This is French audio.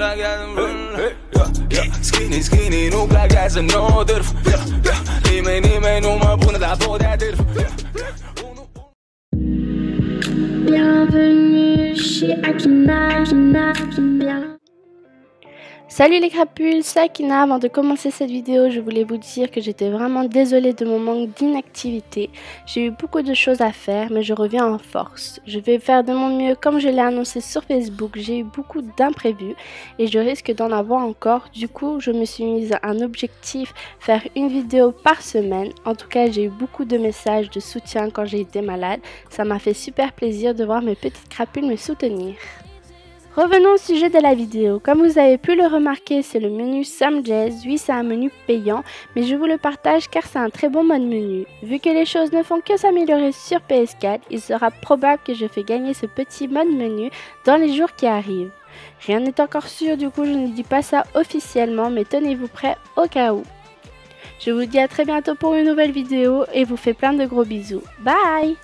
plaghează în rând Skinny, skinny, nu plaghează în nouă dârf Nimeni, nimeni nu mă pune la podea dârf. Bienvenue chez Akina, Akina, Akina. Salut les crapules, c'est Akina. Avant de commencer cette vidéo, je voulais vous dire que j'étais vraiment désolée de mon manque d'inactivité. J'ai eu beaucoup de choses à faire, mais je reviens en force. Je vais faire de mon mieux comme je l'ai annoncé sur Facebook. J'ai eu beaucoup d'imprévus et je risque d'en avoir encore. Du coup, je me suis mise un objectif, faire une vidéo par semaine. En tout cas, j'ai eu beaucoup de messages de soutien quand j'ai été malade. Ça m'a fait super plaisir de voir mes petites crapules me soutenir. Revenons au sujet de la vidéo. Comme vous avez pu le remarquer, c'est le menu Sam Jazz. Oui, c'est un menu payant, mais je vous le partage car c'est un très bon mode menu. Vu que les choses ne font que s'améliorer sur PS4, il sera probable que je fais gagner ce petit mode menu dans les jours qui arrivent. Rien n'est encore sûr, du coup je ne dis pas ça officiellement, mais tenez-vous prêts au cas où. Je vous dis à très bientôt pour une nouvelle vidéo et vous fais plein de gros bisous. Bye.